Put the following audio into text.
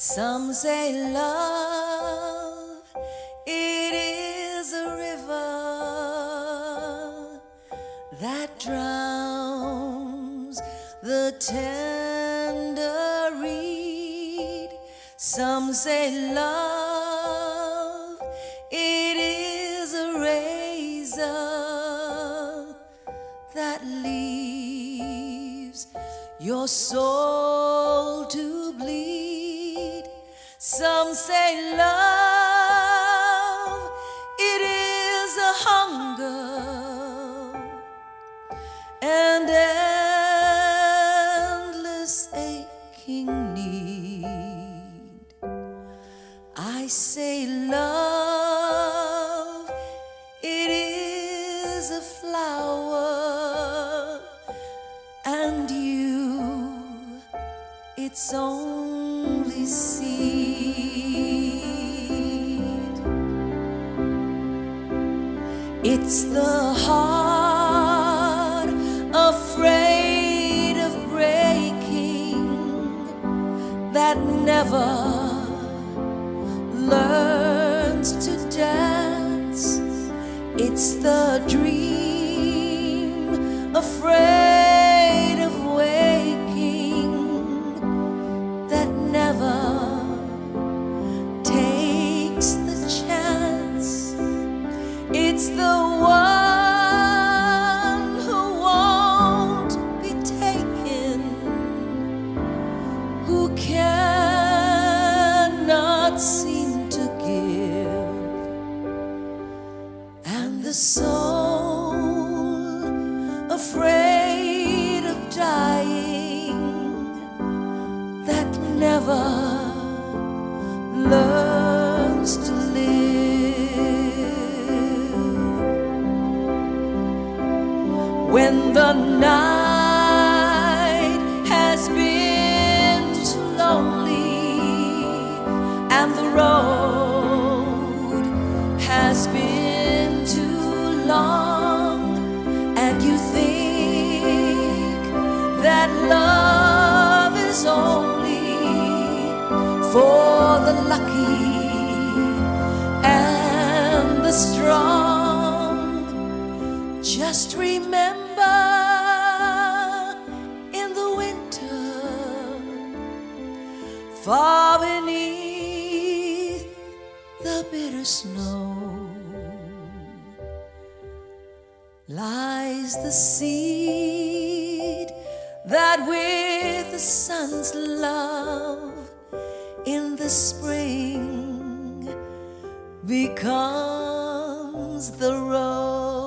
Some say love, it is a river that drowns the tender reed. Some say love, it is a razor that leaves your soul to bleed. Some say love, it is a hunger and endless aching need. I say love, it is a flower, and you, its only seed. It's the heart afraid of breaking that never learns to dance. It's the dream afraid cannot seem to give, and the soul afraid of dying that never learns to live. When the night and the road has been too long and you think that love is only for the lucky and the strong. Just remember in the winter, far beneath the bitter snow, lies the seed that with the sun's love in the spring becomes the rose.